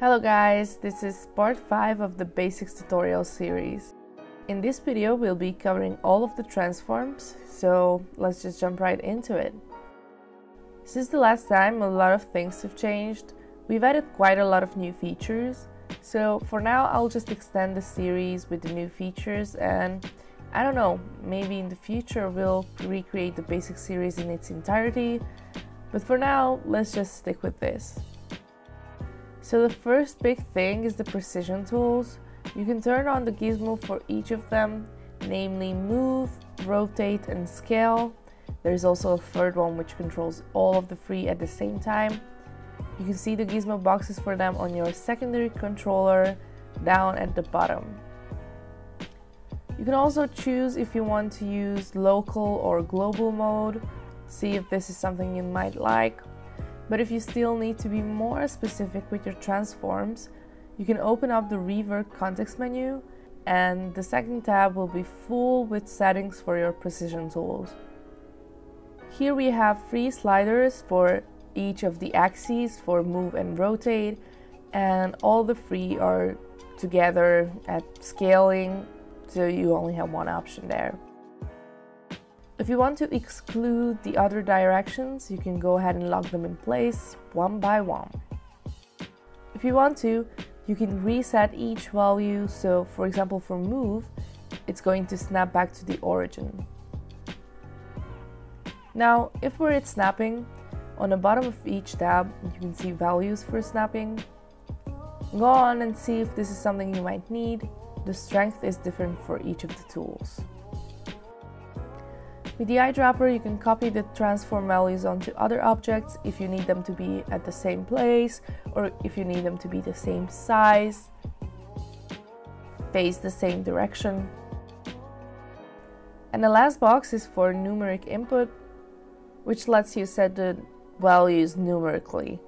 Hello guys, this is part 5 of the basics tutorial series. In this video we'll be covering all of the transforms, so let's just jump right into it. Since the last time a lot of things have changed, we've added quite a lot of new features, so for now I'll just extend the series with the new features and I don't know, maybe in the future we'll recreate the basic series in its entirety, but for now let's just stick with this. So the first big thing is the precision tools. You can turn on the gizmo for each of them, namely move, rotate and scale. There's also a third one which controls all of the three at the same time. You can see the gizmo boxes for them on your secondary controller down at the bottom. You can also choose if you want to use local or global mode, see if this is something you might like. But if you still need to be more specific with your transforms, you can open up the Rework context menu and the second tab will be full with settings for your precision tools. Here we have three sliders for each of the axes for move and rotate and all the three are together at scaling so you only have one option there. If you want to exclude the other directions, you can go ahead and lock them in place one by one. If you want to, you can reset each value, so for example for move, it's going to snap back to the origin. Now, if we're at snapping, on the bottom of each tab, you can see values for snapping. Go on and see if this is something you might need the strength is different for each of the tools. With the eyedropper, you can copy the transform values onto other objects if you need them to be at the same place or if you need them to be the same size, face the same direction. And the last box is for numeric input, which lets you set the values numerically.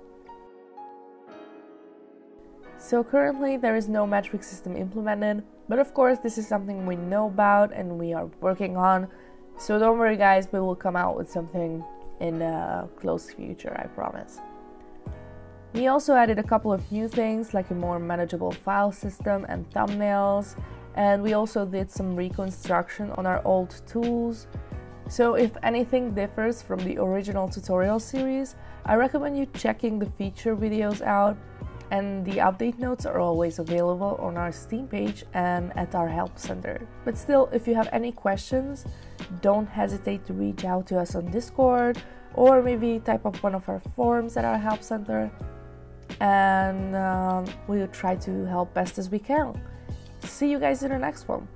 So currently there is no metric system implemented, but of course this is something we know about and we are working on. So don't worry guys, we will come out with something in a close future, I promise. We also added a couple of new things like a more manageable file system and thumbnails, and we also did some reconstruction on our old tools. So if anything differs from the original tutorial series, I recommend you checking the feature videos out and the update notes are always available on our Steam page and at our help center. But still, if you have any questions, don't hesitate to reach out to us on Discord or maybe type up one of our forms at our help center and um, we'll try to help best as we can. See you guys in the next one.